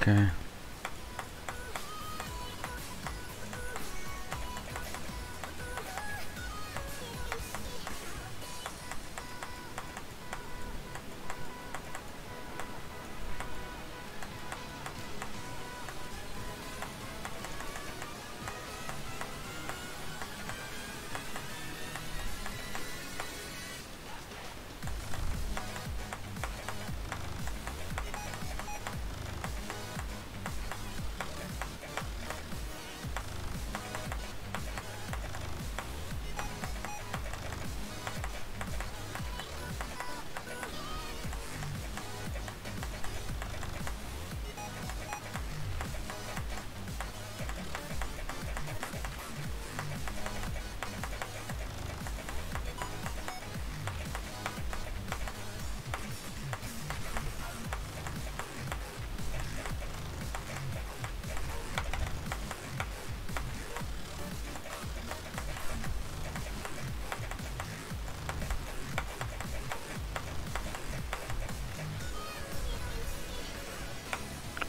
Okay.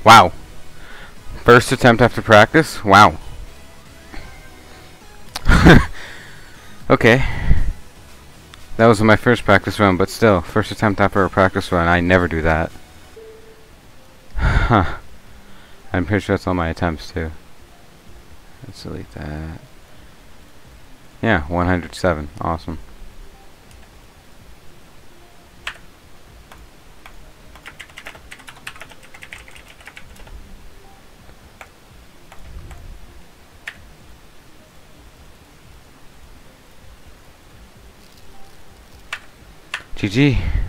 Wow. First attempt after practice? Wow. okay. That was my first practice run, but still, first attempt after a practice run, I never do that. Huh. I'm pretty sure that's all my attempts, too. Let's delete that. Yeah, 107. Awesome. GG.